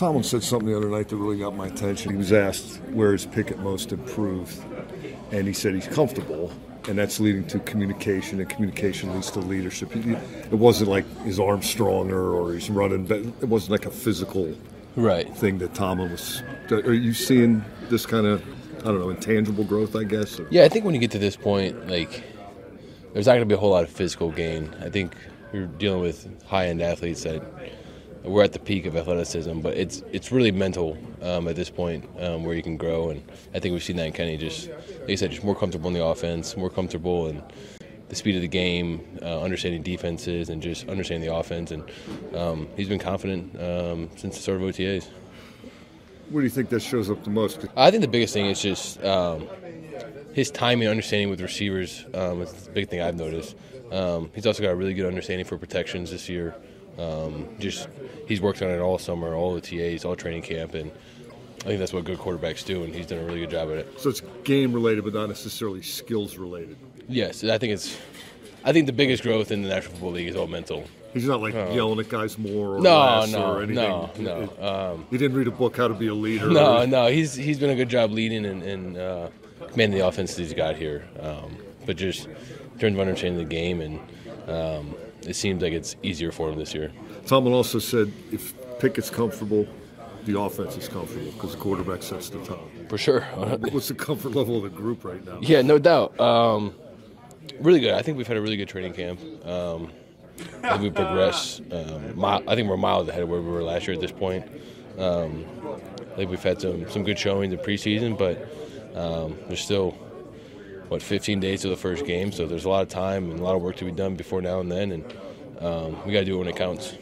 Tomlin said something the other night that really got my attention. He was asked where is Pickett most improved, and he said he's comfortable, and that's leading to communication, and communication leads to leadership. It wasn't like his arm's stronger or he's running, but it wasn't like a physical right thing that Tomlin was. Are you seeing this kind of I don't know intangible growth? I guess. Or? Yeah, I think when you get to this point, like there's not going to be a whole lot of physical gain. I think you're dealing with high end athletes that we're at the peak of athleticism, but it's it's really mental um, at this point um, where you can grow, and I think we've seen that in Kenny. Just like I said, just more comfortable in the offense, more comfortable in the speed of the game, uh, understanding defenses, and just understanding the offense. And um, he's been confident um, since the start of OTAs. Where do you think that shows up the most? I think the biggest thing is just um, his timing, understanding with receivers. Um, it's the big thing I've noticed. he's also got a really good understanding for protections this year. Um, just he's worked on it all summer, all the OTAs, all training camp, and I think that's what good quarterbacks do, and he's done a really good job at it. So it's game related, but not necessarily skills related. Yes, I think it's. I think the biggest growth in the National Football League is all mental. He's not like uh, yelling at guys more or no, less no, or anything. No, no, um, he didn't read a book how to be a leader. No, no, he's he's been a good job leading and, and uh, commanding the offense he's got here. Um, but just in terms of understanding the game and um, it seems like it's easier for him this year. Tomlin also said if Pickett's comfortable, the offense is comfortable because the quarterback sets the tone. For sure. What's the comfort level of the group right now? Yeah, no doubt. Um, really good. I think we've had a really good training camp. Um, I think we progressed. Um, I think we're miles ahead of where we were last year at this point. Um, I think we've had some, some good showings in preseason, but um, there's still what 15 days to the first game, so there's a lot of time and a lot of work to be done before now and then, and um, we got to do it when it counts.